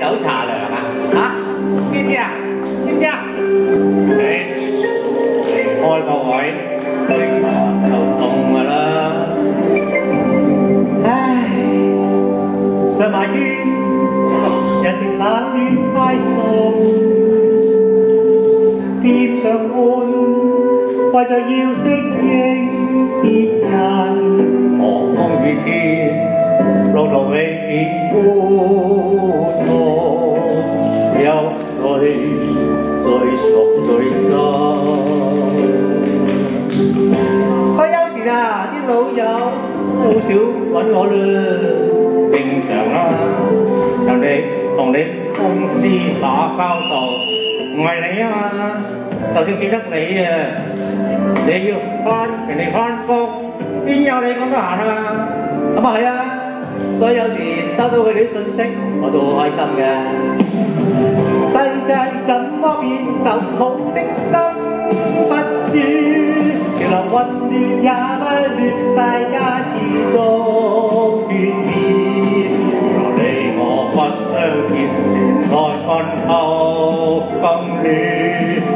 手茶凉啊？吓？知唔知啊？知唔知啊？你离开个位，你就冻㗎啦。唉，上埋于日直冷暖太送，添上欢，为咗要适应别人，寒风雨天。路途永远孤独，有谁最熟最真？ 开休前啊，啲老友都好少揾我啦，正常啦。人哋同你公司打交道，唔系你啊嘛。就算记得你啊，你要翻人哋翻工，边有你咁得闲啊？咁啊系啊。所以有时收到佢哋啲信息，我都好开心嘅。 世界怎么变就好的心不说，潮流混乱也不乱，大家始终愿意。原来你我不相见，原来问候更乱，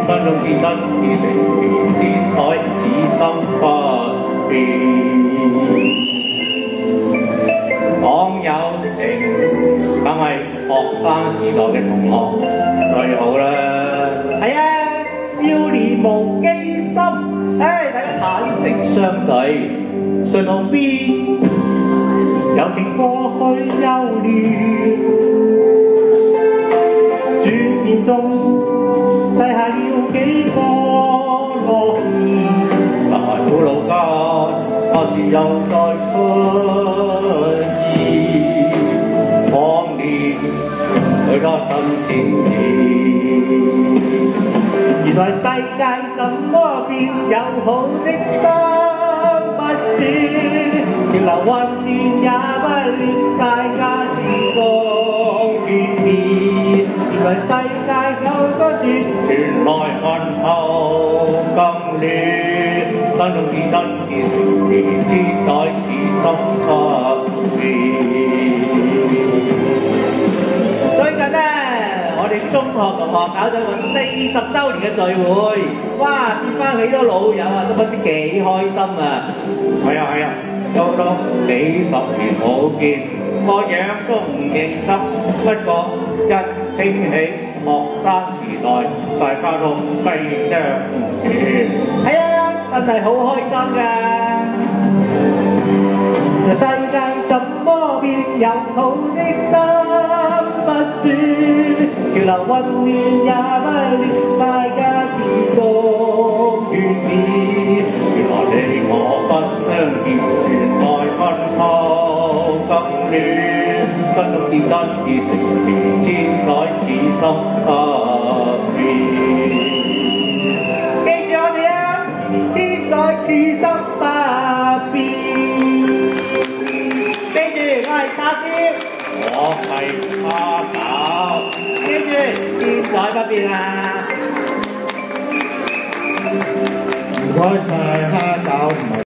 心中至真至情，至海此心不变。讲友情，梗系学生时代嘅同学 对，信号 B，友情过去忧虑，转变中细下了几个乐意，但系到老家，他时又再出。许多新天意。原来世界怎么变，有好的心不说， 潮流混乱也不乱，大家自作愿变。原来世界有多乱，原来问候更乱，心中自真自诚，自在自心不变。中学同学搞咗个四十周年嘅聚会，哇！见翻几多老友啊，都不知几开心啊！系啊系啊， sau đó để tập thì hộ kiền có nhãn trong nghiền tâm bất có chân sinh hệ một tan thì đòi tại sao rồi tay đẹp thấy không anh này hậu hôi xong à sai đang tầm mơ biên nhau hậu đi xa mà suy. Chỉ là quân đi nhà bay bay ca chỉ cho chuyện gì. Chỉ là để ngõ bắt theo điều gì mê có đâu chỉ có chỉ tình tình chỉ nói chỉ không có vì cái chỗ này chỉ nói chỉ không ta vì cái gì ai ta biết có phải khó bảo cái gì chỉ nói ba biết à gói xài ha tao